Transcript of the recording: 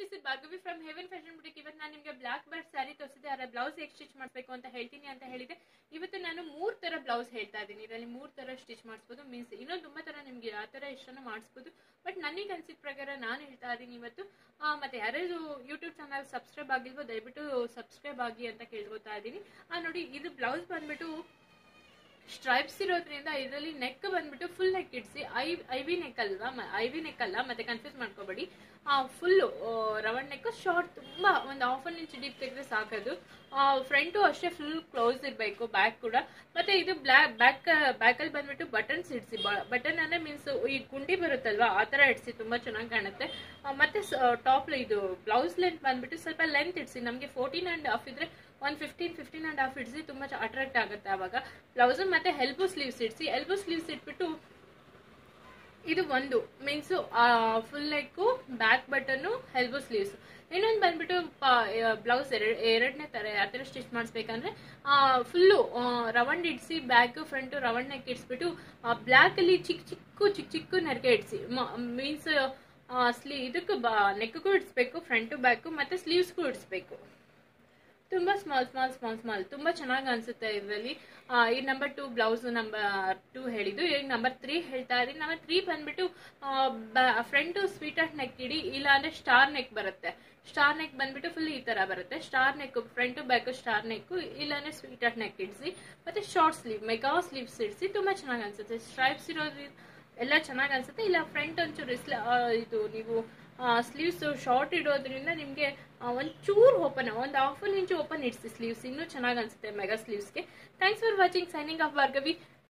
This is Bhargavi from heaven fashion boutique ಇವತ್ತು ನಾನು ನಿಮಗೆ ಬ್ಲಾಕ್ ಬರ್ಡ್ ಸ್ಯಾರಿ ತೋರಿಸಿದೆ ಅದರ ಬ್ಲೌಸ್ ಹೇಗೆ ಸ್ಟಿಚ್ ಮಾಡಬೇಕು ಅಂತ ಹೇಳ್ತೀನಿ ಅಂತ ಹೇಳಿದೆ ಇವತ್ತು ನಾನು ಮೂರು ಥರ ಬ್ಲೌಸ್ ಹೇಳ್ತಾ ಇದ್ದೀನಿ. ಇದರಲ್ಲಿ ಮೂರು ಥರ ಸ್ಟಿಚ್ ಮಾಡಿಸ್ಬೋದು. ಮೀನ್ಸ್ ಇನ್ನೊಂದು ತುಂಬ ಥರ ನಿಮಗೆ ಯಾವ ಥರ ಇಷ್ಟನೂ ಮಾಡಿಸ್ಬೋದು. ಬಟ್ ನನಗೆ ಅನಿಸಿದ ಪ್ರಕಾರ ನಾನು ಹೇಳ್ತಾ ಇದ್ದೀನಿ ಇವತ್ತು. ಆ, ಮತ್ತೆ ಯಾರು ಯೂಟ್ಯೂಬ್ ಚಾನಲ್ ಸಬ್ಸ್ಕ್ರೈಬ್ ಆಗಿಲ್ವೋ ದಯವಿಟ್ಟು ಸಬ್ಸ್ಕ್ರೈಬ್ ಆಗಿ ಅಂತ ಕೇಳ್ಕೊತಾ ಇದ್ದೀನಿ. ಆ ನೋಡಿ ಇದು ಬ್ಲೌಸ್ ಬಂದ್ಬಿಟ್ಟು ಸ್ಟ್ರೈಪ್ಸ್ ಇರೋದ್ರಿಂದ ಇದರಲ್ಲಿ ನೆಕ್ ಬಂದ್ಬಿಟ್ಟು ಫುಲ್ ನೆಕ್ ಇಡ್ಸಿ, ಐ ಐವಿ ನೆಕ್ ಅಲ್ವಾ ಐವಿ ನೆಕ್ ಅಲ್ಲ, ಮತ್ತೆ ಕನ್ಫ್ಯೂಸ್ ಮಾಡ್ಕೋಬೇಡಿ. ಫುಲ್ ರೌಂಡ್ ನೆಕ್ ಶಾರ್ಟ್ ತುಂಬಾ ಒಂದು ಹಾಫ್ ಅನ್ ಇಂಚ್ ಡೀಪ್ ತೆಗೆದ್ರೆ ಸಾಕದು. ಫ್ರಂಟು ಅಷ್ಟೇ ಫುಲ್ ಕ್ಲೋಸ್ ಇರಬೇಕು ಬ್ಯಾಕ್ ಕೂಡ. ಮತ್ತೆ ಇದು ಬ್ಲಾಕ್ ಬ್ಯಾಕ್ ಬ್ಯಾಕಲ್ಲಿ ಬಂದ್ಬಿಟ್ಟು ಬಟನ್ಸ್ ಇಡ್ಸಿ. ಬಟನ್ ಅಂದ್ರೆ ಮೀನ್ಸ್ ಈ ಗುಂಡಿ ಬರುತ್ತಲ್ವಾ, ಆ ಥರ ಇಡ್ಸಿ, ತುಂಬಾ ಚೆನ್ನಾಗಿ ಕಾಣುತ್ತೆ. ಮತ್ತೆ ಟಾಪ್ ಇದು ಬ್ಲೌಸ್ ಲೆಂತ್ ಬಂದ್ಬಿಟ್ಟು ಸ್ವಲ್ಪ ಲೆಂತ್ ಇಡ್ಸಿ. ನಮಗೆ ಫೋರ್ಟೀನ್ ಆ್ಯಂಡ್ ಹಾಫ್ ಇದ್ರೆ ಒಂದು ಫಿಫ್ಟೀನ್ ಫಿಫ್ಟೀನ್ ಅಂಡ್ ಹಾಫ್ ಇಡ್ಸಿ, ತುಂಬಾ ಅಟ್ರಾಕ್ಟ್ ಆಗುತ್ತೆ ಆವಾಗ ಬ್ಲೌಸ್ ಮತ್ತೆ ಎಲ್ಬೋ ಸ್ಲೀವ್ಸ್ ಇಡ್ಸಿ ಎಲ್ಬೋ ಸ್ಲೀವ್ಸ್ ಇಟ್ಬಿಟ್ಟು ಇದು ಒಂದು. Means full neck back button elbow sleeves ಇನ್ನೊಂದು ಬಂದ್ಬಿಟ್ಟು ಬ್ಲೌಸ್ ಎರಡು, ಎರಡನೇ ಥರ ಯಾವ ಥರ ಸ್ಟಿಚ್ ಮಾಡಿಸ್ಬೇಕಂದ್ರೆ ಫುಲ್ಲು ರವಂಡ್ ಇಡ್ಸಿ ಬ್ಯಾಕ್ ಫ್ರಂಟು ರವಂಡ್ ನೆಕ್ ಇಡ್ಸ್ಬಿಟ್ಟು ಬ್ಲ್ಯಾಕಲ್ಲಿ ಚಿಕ್ಕ ಚಿಕ್ಕ ಚಿಕ್ಕ ಚಿಕ್ಕ ನೆರಕೆ ಇಡ್ಸಿ. ಮೀನ್ಸ್ ಸ್ಲೀ ಇದಕ್ಕೂ ನೆಕ್ಗೂ ಇಡಿಸ್ಬೇಕು ಫ್ರಂಟು ಬ್ಯಾಕು ಮತ್ತೆ ಸ್ಲೀವ್ಸ್ಗೂ ಇಡಿಸ್ಬೇಕು. ತುಂಬಾ ಸ್ಮಾಲ್ ಸ್ಮಾಲ್ ಸ್ಮಾಲ್ ಸ್ಮಾಲ್ ತುಂಬಾ ಚೆನ್ನಾಗಿ ಅನ್ಸುತ್ತೆ ಇದರಲ್ಲಿ. ಈ number two blouse number two ಹೇಳಿದ್ದು. ಈಗ ನಂಬರ್ ತ್ರೀ ಹೇಳ್ತಾ ಇದ್ದೀನಿ. ನಂಬರ್ ತ್ರೀ ಬಂದ್ಬಿಟ್ಟು ಫ್ರಂಟ್ ಸ್ವೀಟ್ ಆರ್ಟ್ ನೆಕ್ ಇಡಿ ಇಲ್ಲ ಅಂದ್ರೆ ಸ್ಟಾರ್ ನೆಕ್ ಬರುತ್ತೆ. ಸ್ಟಾರ್ ನೆಕ್ ಬಂದ್ಬಿಟ್ಟು ಫುಲ್ ಈ ತರ ಬರುತ್ತೆ. Star neck front back star neck ಇಲ್ಲಾಂದ್ರೆ ಸ್ವೀಟ್ ಆರ್ಟ್ ನೆಕ್ ಇಡಿಸಿ, ಮತ್ತೆ ಶಾರ್ಟ್ ಸ್ಲೀವ್ ಮೆಗಾ ಸ್ಲೀವ್ಸ್ ಇಡಿಸಿ, ತುಂಬಾ ಚೆನ್ನಾಗಿ ಅನ್ಸುತ್ತೆ. ಸ್ಟ್ರೈಪ್ಸ್ ಇರೋದ್ರಿಂದ ಎಲ್ಲ ಚೆನ್ನಾಗಿ ಅನ್ಸುತ್ತೆ. ಇಲ್ಲ ಫ್ರಂಟ್ ಒಂಚೂರು ಇಸ್ಲ ಇದು, ನೀವು ಸ್ಲೀವ್ಸ್ ಶಾರ್ಟ್ ಇಡೋದ್ರಿಂದ ನಿಮಗೆ ಒಂಚೂರು ಓಪನ್ ಒಂದು ಹಾಫ್ ಅನ್ ಇಂಚು ಓಪನ್ ಇಡ್ಸಿ ಸ್ಲೀವ್ಸ್ ಇನ್ನೂ ಚೆನ್ನಾಗಿ ಅನ್ಸುತ್ತೆ mega ಸ್ಲೀವ್ಸ್ಗೆ thanks for watching signing off Bhargavi